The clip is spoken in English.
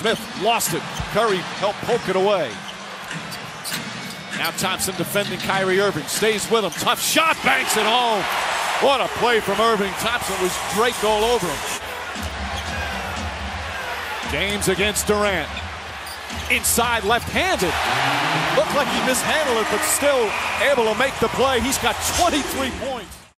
Smith lost it. Curry helped poke it away. Now Thompson defending Kyrie Irving. Stays with him. Tough shot. Banks it home. What a play from Irving. Thompson was draped all over him. James against Durant. Inside left-handed. Looked like he mishandled it, but still able to make the play. He's got 23 points.